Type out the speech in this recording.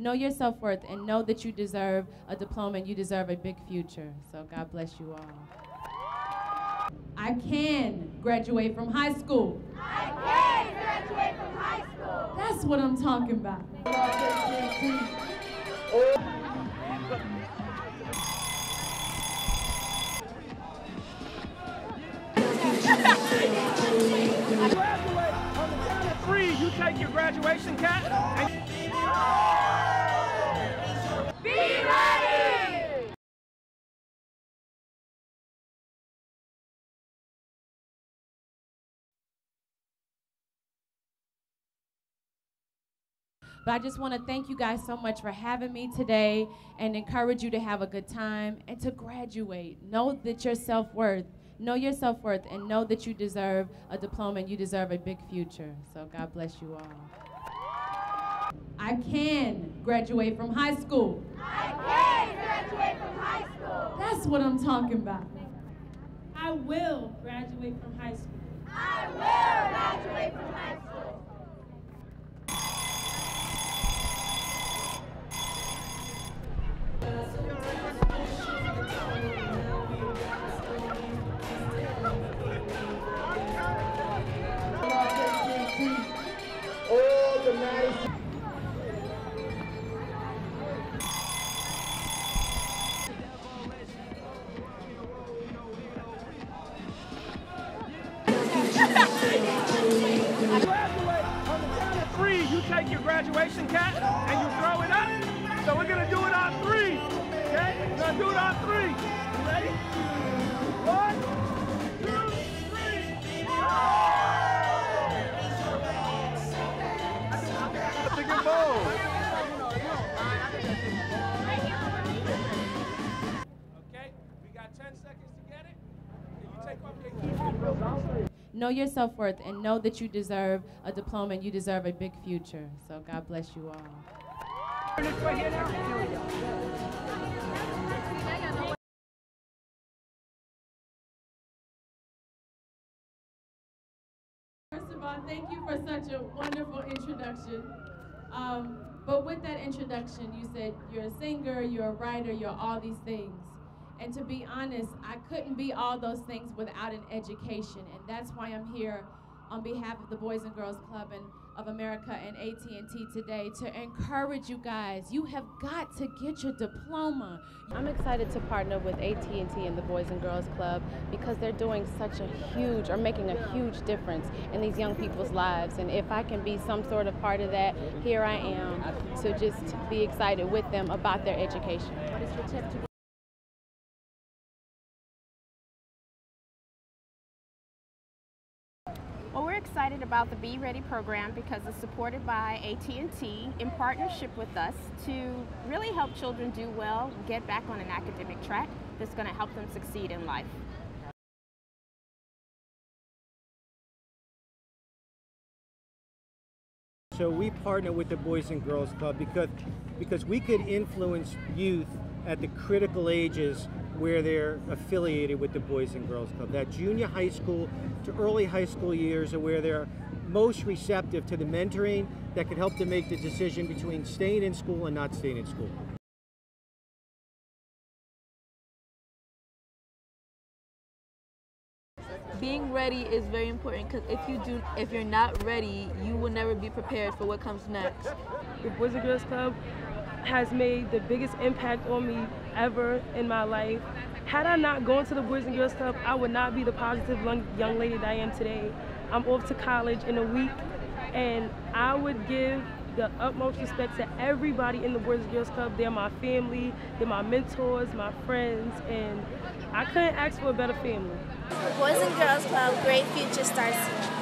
Know your self worth and know that you deserve a diploma and you deserve a big future. So God bless you all. I can graduate from high school. I can graduate from high school. That's what I'm talking about. Graduate on the count of three. You take your graduation cap But I just want to thank you guys so much for having me today and encourage you to have a good time and to graduate. Know that your self worth, know your self worth, and know that you deserve a diploma and you deserve a big future. So God bless you all. I can graduate from high school. I can graduate from high school. That's what I'm talking about. I will graduate from high school. I will graduate from high school. Take your graduation cap and you throw it up. So we're gonna do it on three. Okay? We're gonna do it on three. You ready? One, Know your self worth and know that you deserve a diploma and you deserve a big future. So God bless you all. First of all, thank you for such a wonderful introduction. Um, but with that introduction, you said you're a singer, you're a writer, you're all these things. And to be honest, I couldn't be all those things without an education, and that's why I'm here on behalf of the Boys and Girls Club and of America and AT&T today to encourage you guys. You have got to get your diploma. I'm excited to partner with AT&T and the Boys and Girls Club because they're doing such a huge, or making a huge difference in these young people's lives. And if I can be some sort of part of that, here I am to just be excited with them about their education. Excited about the Be Ready program because it's supported by AT&T in partnership with us to really help children do well, get back on an academic track that's going to help them succeed in life. So we partner with the Boys and Girls Club because because we could influence youth at the critical ages where they're affiliated with the Boys and Girls Club. That junior high school to early high school years are where they're most receptive to the mentoring that could help them make the decision between staying in school and not staying in school. being ready is very important because if you do if you're not ready you will never be prepared for what comes next The Boys and Girls Club has made the biggest impact on me ever in my life. Had I not gone to the Boys and Girls Club, I would not be the positive young, lady that I am today. I'm off to college in a week, and I would give the utmost respect to everybody in the Boys and Girls Club. They're my family, they're my mentors, my friends, and I couldn't ask for a better family. Boys and Girls Club, great future starts here.